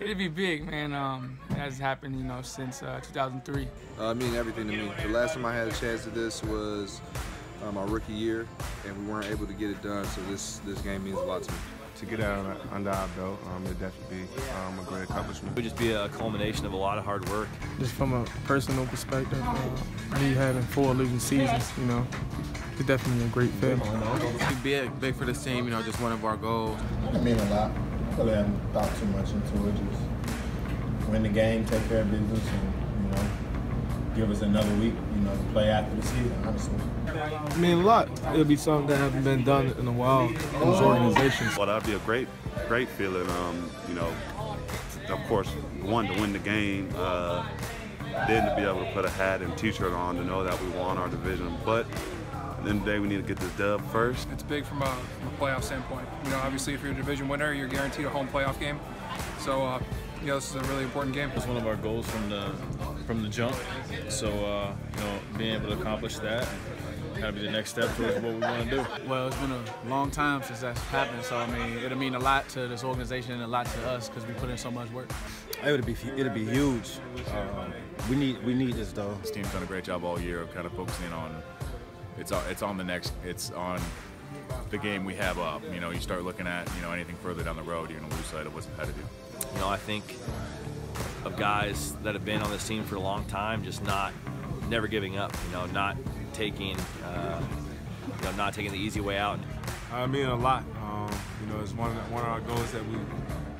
It'd be big, man. Um, it has happened, you know, since uh, 2003. Uh, I mean everything to me. The last time I had a chance at this was uh, my rookie year, and we weren't able to get it done. So this this game means a lot to me. To get out under our belt, um, it'd definitely be um, a great accomplishment. It would just be a culmination of a lot of hard work. Just from a personal perspective, uh, me having four losing seasons, you know, it's definitely a great fit. It'd be big for this team, you know, just one of our goals. It mean a lot. Really haven't thought too much into it. Just win the game, take care of business, and you know, give us another week, you know, to play after the season. Honestly, I mean a lot. It'll be something that hasn't been done in a while in those organizations. Well, that'd be a great, great feeling. Um, you know, of course, one to win the game, uh, then to be able to put a hat and T-shirt on to know that we won our division, but. At the end of the day, we need to get this dub first. It's big from a, from a playoff standpoint. You know, obviously, if you're a division winner, you're guaranteed a home playoff game. So, uh, you know, this is a really important game. It's one of our goals from the from the jump. So, uh, you know, being able to accomplish that gotta be the next step towards what we want to do. Well, it's been a long time since that's happened, so I mean, it'll mean a lot to this organization and a lot to us because we put in so much work. It would be it'd be huge. Uh, we need we need this though. This team's done a great job all year of kind of focusing on it's on, it's on the next it's on the game we have up. You know, you start looking at you know anything further down the road, you're gonna lose sight of what's ahead of you. You know, I think of guys that have been on this team for a long time, just not never giving up. You know, not taking uh, you know not taking the easy way out. I mean a lot. Um, you know, it's one of, one of our goals that we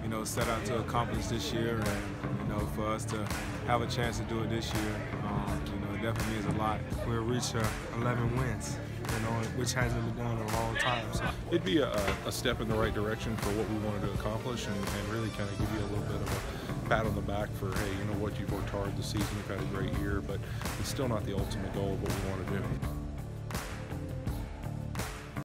you know set out to accomplish this year, and you know for us to have a chance to do it this year, um, you know, it definitely means a lot. We'll reach uh, 11 wins. You know, which hasn't been done in a long time. So. It'd be a, a, step in the right direction for what we wanted to accomplish and, and really kind of give you a little bit of a pat on the back for, hey, you know what, you've worked hard this season, you've had a great year, but it's still not the ultimate goal of what we want to do.